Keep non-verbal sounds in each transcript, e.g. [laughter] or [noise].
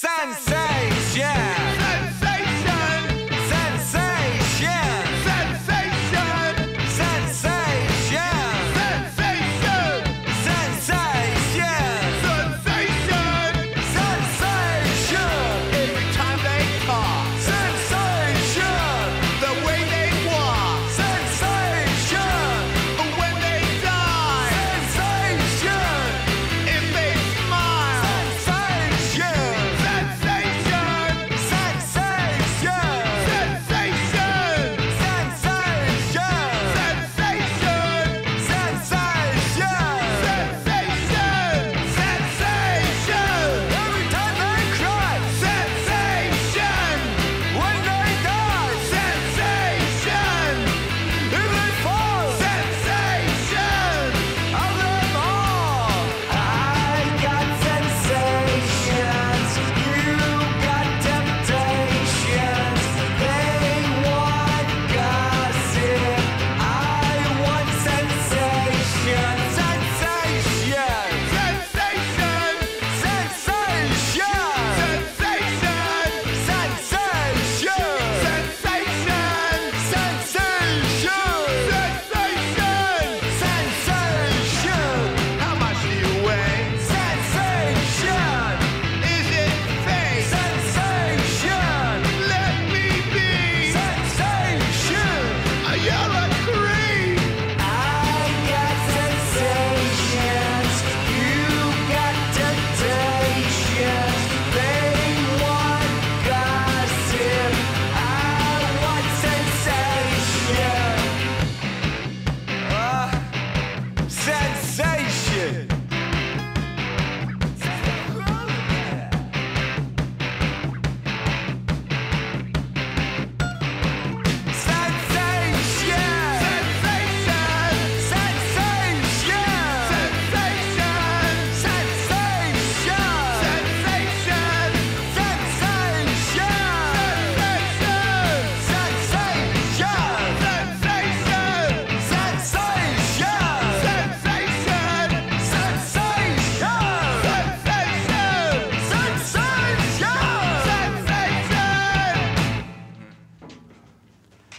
Sensation!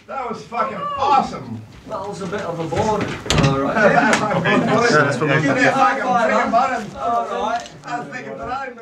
That was fucking awesome. That was a bit of a bore. All right. [laughs] I thinking that I'm.